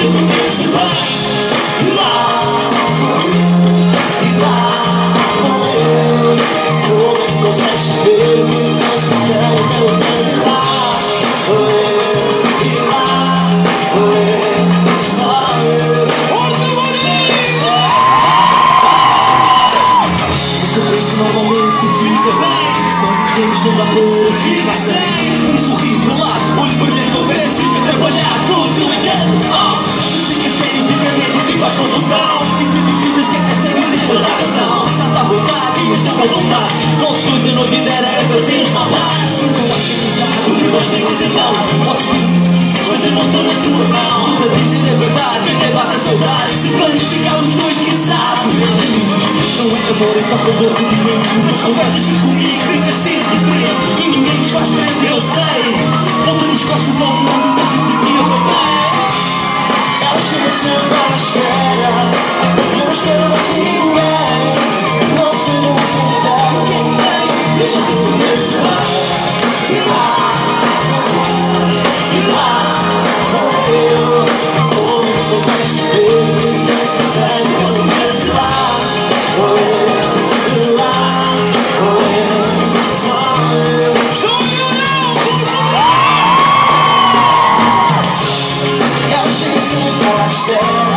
Thank you. Vemos numa cor, fica sem Um sorriso no lado, olho brilhante, conversas, fica atrapalhado Com o seu engano, oh! Fica sério, fica medo e faz confusão. E se duvidas que é sério, diz toda a razão. Estás à vontade e estás à vontade Nossos dois a noite inteira a fazer os maldades. Nunca vais pensar o que nós temos então Podes comer eu não estou na tua mão. Tudo a dizer é verdade, até bate a saudade. Se vamos ficar os dois, quem sabe? Não é amor, é só calor do momento Mas conversas que comigo fica sempre diferente E ninguém nos faz frente, eu sei. Volta nos cosmos ao mundo, deixa-te que eu bem. Ela chama-se à espera. Não espero mais ninguém Não espero mais Quem tem, deixa tudo começar. E lá She's in my step